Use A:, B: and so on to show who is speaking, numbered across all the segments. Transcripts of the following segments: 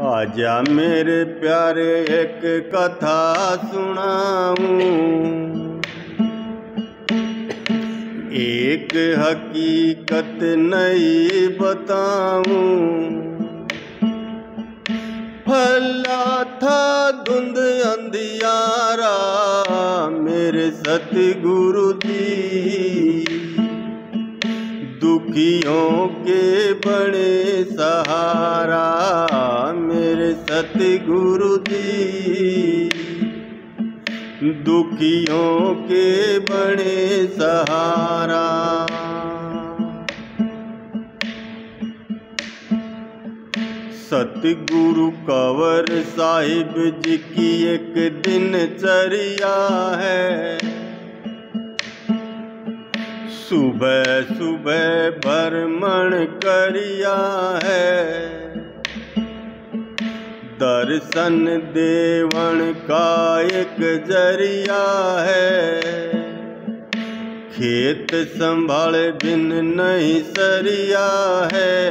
A: आजा मेरे प्यारे, एक कथा सुनाऊं। एक हकीकत नई बताऊँ। फला था धुंध अंधियारा, मेरे सतगुरु जी दुखियों के बड़े सहारा सतगुरु जी। दुखियों के बड़े सहारा। सतगुरु कंवर साहिब जी की एक दिनचर्या है। सुबह सुबह भ्रमण करिया है। दर्शन देवण का एक ज़रिया है। खेत संभाल बिन नहीं सरिया है।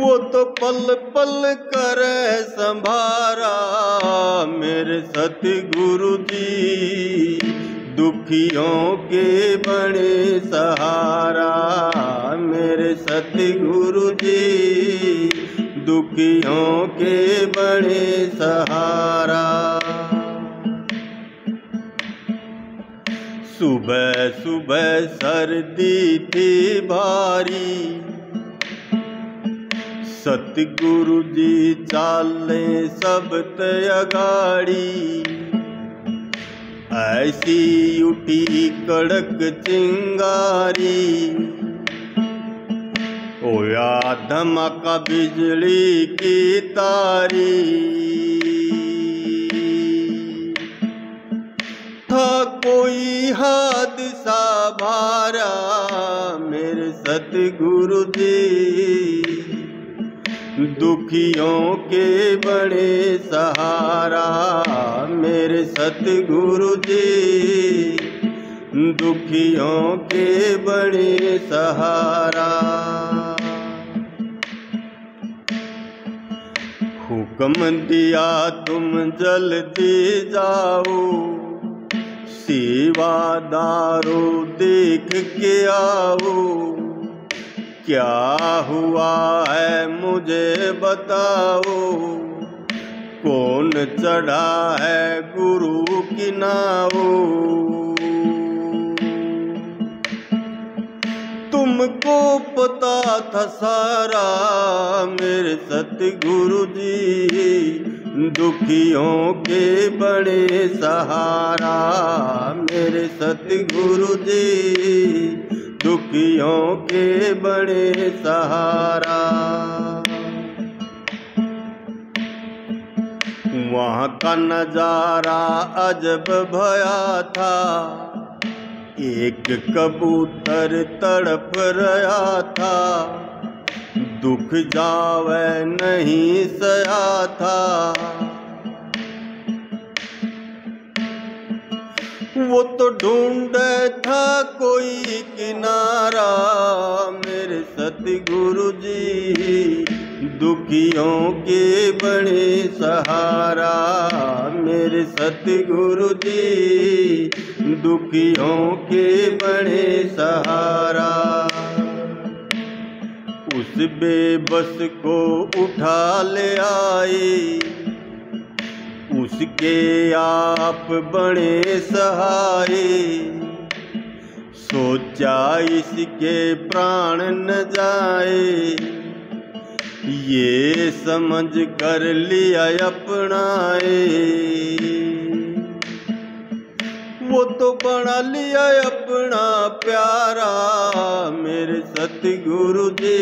A: वो तो पल पल करे संभारा मेरे सतगुरु जी। दुखियों के बड़े सहारा मेरे सतगुरु दुखियों के बड़े सहारा। सुबह सुबह सर्दी थी भारी। सतगुरु जी चाले सब तगाड़ी ऐसी उठी कड़क चिंगारी। धमाका बिजली की तारी। था कोई हादसा भारा मेरे सतगुरु जी। दुखियों के बड़े सहारा मेरे सतगुरु जी। दुखियों के बड़े सहारा हुक्म दिया तुम जल्दी जाओ। सेवादारो देख के आओ। क्या हुआ है मुझे बताओ। कौन चढ़ा है गुरु की नाओ तुमको पता था सारा मेरे सतगुरु जी दुखियों के बड़े सहारा मेरे सतगुरु जी दुखियों के बड़े सहारा। वहाँ का नज़ारा अजब भया था। एक कबूतर तड़प रहा था। दुख जावे नहीं सया था। वो तो ढूंढे था कोई किनारा। मेरे सतगुरु जी, दुखियों के बड़े सहारा। मेरे सतगुरु जी दुखियों के बड़े सहारा। उस बेबस को उठा ले आई। उसके आप बड़े सहाय सोचा इसके प्राण न जाए। ये समझ कर लिया अपनाए। वो तो बना लिया अपना प्यारा। मेरे सतगुरु जी,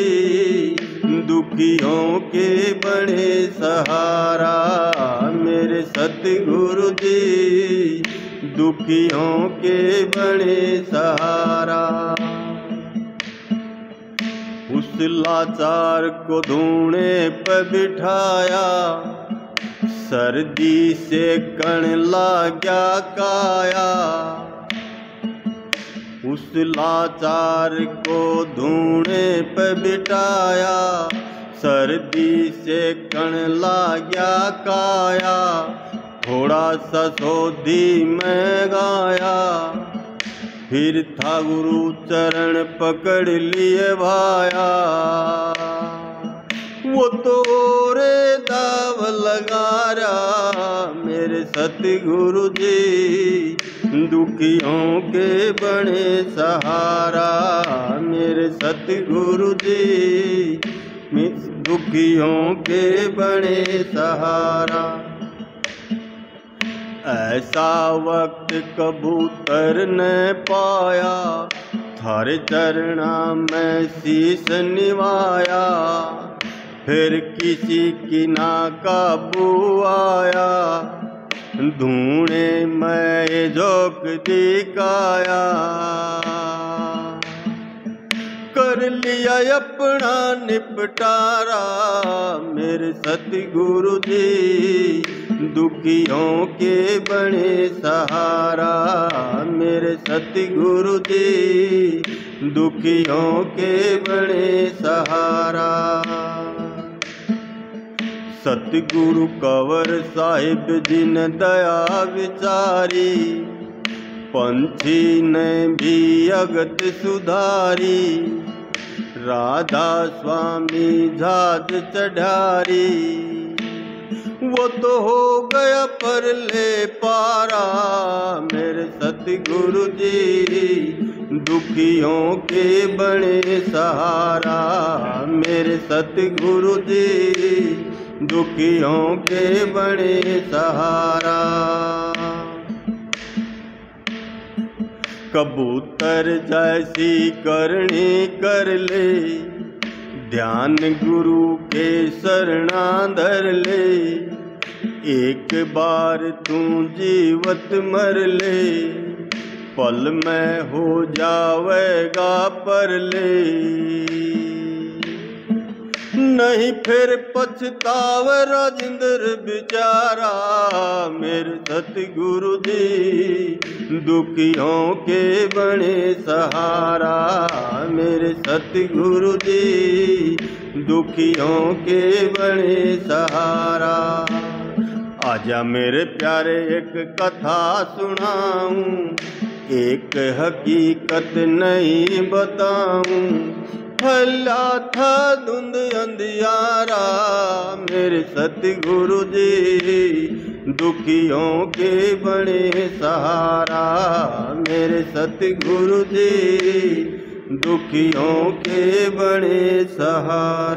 A: दुखियों के बड़े सहारा। मेरे सतगुरु जी, दुखियों के बड़े सहारा। उस लाचार को धूणे पर बिठाया सर्दी से कण लाग्या काया। उस लाचार को धूणे पे बिठाया। सर्दी से कण लाग्या काया। थोड़ा सा सोधी में गाया। फिर था गुरु चरण पकड़ लिए भाया। वो तो सतगुरु जी, दुखियों के बने सहारा। मेरे सतगुरु जी दुखियों के बने सहारा। ऐसा वक्त कबूतर ने पाया, थारे चरणा में शीस निवाया। फिर किसी की ना काबू आया। धूणे मैं जोक दिखाया कर लिया अपना निपटारा, मेरे सतगुरु जी, दुखियों के बने सहारा। मेरे सतगुरु जी, दुखियों के बने सहारा। सतगुरु कंवर साहिब जी ने दया विचारी पंछी ने भी अगत सुधारी, राधा स्वामी झाद चढ़ारी। वो तो हो गया पर ले पारा, मेरे सतगुरु जी, दुखियों के बड़े सहारा, मेरे सतगुरु जी। दुखियों के बड़े सहारा। कबूतर जैसी करनी कर ले, ध्यान गुरु के शरणा धर ले। एक बार तू जीवत मर ले, पल में हो जावेगा पर ले। नहीं, फिर पछताव राजेंद्र बिचारा। मेरे सतगुरु जी, दुखियों के बने सहारा। मेरे सतगुरु जी, दुखियों के बने सहारा। आजा मेरे प्यारे, एक कथा सुनाऊं। एक हकीकत नहीं बताऊँ। फैला था धुंध अंधियारा। मेरे सतगुरु जी, दुखियों के बड़े सहारा। मेरे सतगुरु जी, दुखियों के बड़े सहारा।